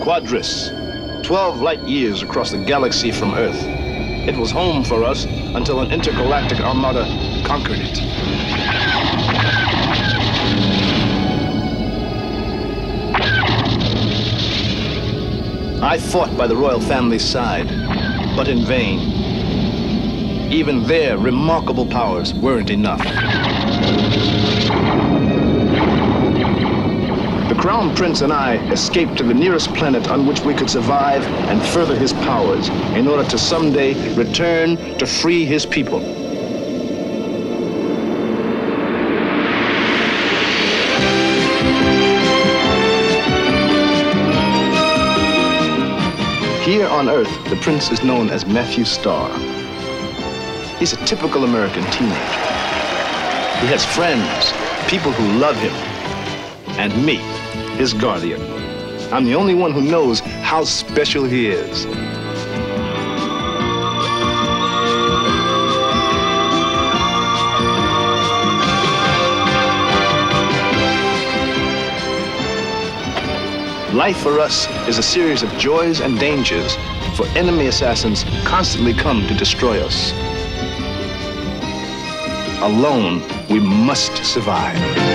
Quadris, 12 light years across the galaxy from Earth. It was home for us until an intergalactic armada conquered it. I fought by the royal family's side, but in vain. Even their remarkable powers weren't enough. Crown Prince and I escaped to the nearest planet on which we could survive and further his powers in order to someday return to free his people. Here on Earth, the prince is known as Matthew Star. He's a typical American teenager. He has friends, people who love him, and me, his guardian. I'm the only one who knows how special he is. Life for us is a series of joys and dangers, for enemy assassins constantly come to destroy us. Alone, we must survive.